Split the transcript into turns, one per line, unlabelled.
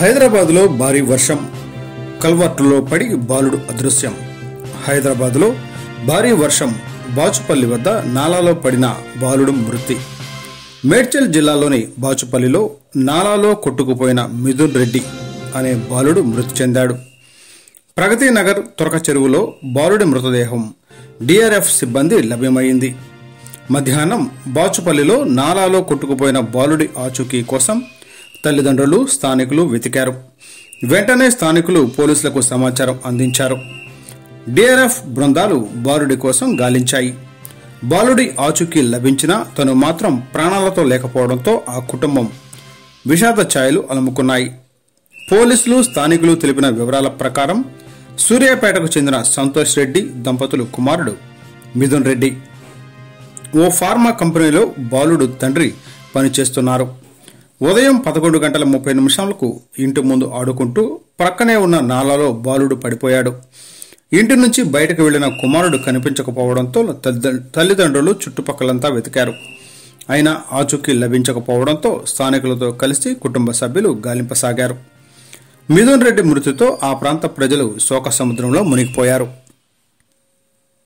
హైదరాబాద్లో భారీ వర్షం కల్వర్టులో పడి బాలుడు అదృశ్యం. హైదరాబాద్లో భారీ వర్షం బాచుపల్లి వద్ద నాలాలో పడిన బాలుడు మృతి. మేడ్చల్ జిల్లాలోని బాచుపల్లిలో నాలాలో కొట్టుకుపోయిన మిథున్ రెడ్డి అనే బాలుడు మృతి చెందాడు. ప్రగతి నగర్ తొరక చెరువులో బాలుడి మృతదేహం డిఆర్ఎఫ్ సిబ్బంది లభ్యమైంది. మధ్యాహ్నం బాచుపల్లిలో నాలాలో కొట్టుకుపోయిన బాలుడి ఆచూకీ కోసం తల్లిదండ్రులు స్థానికులు వెతికారు. వెంటనే స్థానికులు పోలీసులకు సమాచారం అందించారు. డిఆర్ఎఫ్ బృందాలు బాలుడి కోసం గాలించాయి. బాలుడి ఆచూకీ లభించినా తను మాత్రం ప్రాణాలతో లేకపోవడంతో ఆ కుటుంబం విషాద ఛాయలు అలుముకున్నాయి. పోలీసులు స్థానికులు తెలిపిన వివరాల ప్రకారం సూర్యాపేటకు చెందిన సంతోష్ రెడ్డి దంపతులు కుమారుడు మిథున్ రెడ్డి. ఓ ఫార్మా కంపెనీలో బాలుడు తండ్రి పనిచేస్తున్నారు. ఉదయం పదకొండు గంటల ముప్పై నిమిషాలకు ఇంటి ముందు ఆడుకుంటూ ప్రక్కనే ఉన్న నాలాలో బాలుడు పడిపోయాడు. ఇంటి నుంచి బయటకు వెళ్ళిన కుమారుడు కనిపించకపోవడంతో తల్లిదండ్రులు చుట్టుపక్కలంతా వెతికారు. అయినా ఆచూకీ లభించకపోవడంతో స్థానికులతో కలిసి కుటుంబ సభ్యులు గాలింపసాగారు. మిథున్ రెడ్డి మృతితో ఆ ప్రాంత ప్రజలు శోక సముద్రంలో మునిగిపోయారు.